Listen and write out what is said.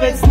It's.